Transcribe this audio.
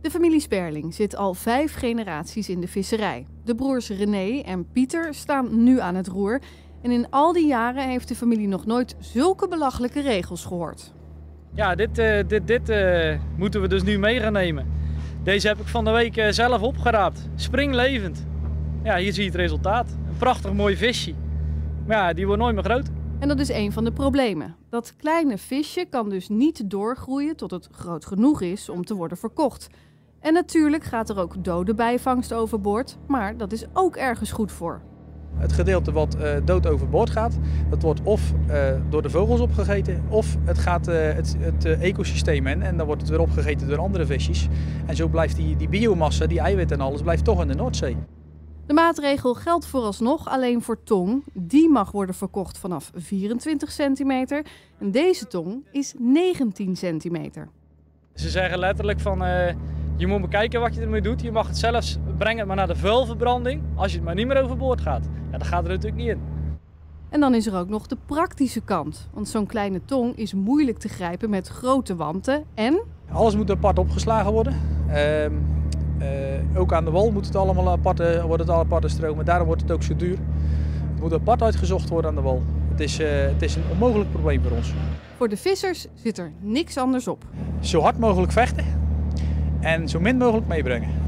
De familie Sperling zit al vijf generaties in de visserij. De broers René en Pieter staan nu aan het roer. En in al die jaren heeft de familie nog nooit zulke belachelijke regels gehoord. Ja, dit, uh, dit, dit uh, moeten we dus nu mee gaan nemen. Deze heb ik van de week uh, zelf opgeraapt. Springlevend. Ja, hier zie je het resultaat. Een prachtig mooi visje. Maar ja, die wordt nooit meer groot. En dat is een van de problemen. Dat kleine visje kan dus niet doorgroeien tot het groot genoeg is om te worden verkocht. En natuurlijk gaat er ook dode bijvangst overboord, maar dat is ook ergens goed voor. Het gedeelte wat uh, dood overboord gaat, dat wordt of uh, door de vogels opgegeten, of het gaat uh, het, het ecosysteem in en dan wordt het weer opgegeten door andere visjes. En zo blijft die, die biomassa, die eiwit en alles, blijft toch in de Noordzee. De maatregel geldt vooralsnog alleen voor tong. Die mag worden verkocht vanaf 24 centimeter. En deze tong is 19 centimeter. Ze zeggen letterlijk van je moet bekijken wat je ermee doet. Je mag het zelfs brengen maar naar de vuilverbranding als je het maar niet meer overboord gaat. Ja, dat gaat er natuurlijk niet in. En dan is er ook nog de praktische kant. Want zo'n kleine tong is moeilijk te grijpen met grote wanten en... Alles moet apart opgeslagen worden. Uh, ook aan de wal moet het allemaal apart, wordt het aparte stromen. Daarom wordt het ook zo duur. Het moet apart uitgezocht worden aan de wal. Het is, uh, het is een onmogelijk probleem voor ons. Voor de vissers zit er niks anders op. Zo hard mogelijk vechten en zo min mogelijk meebrengen.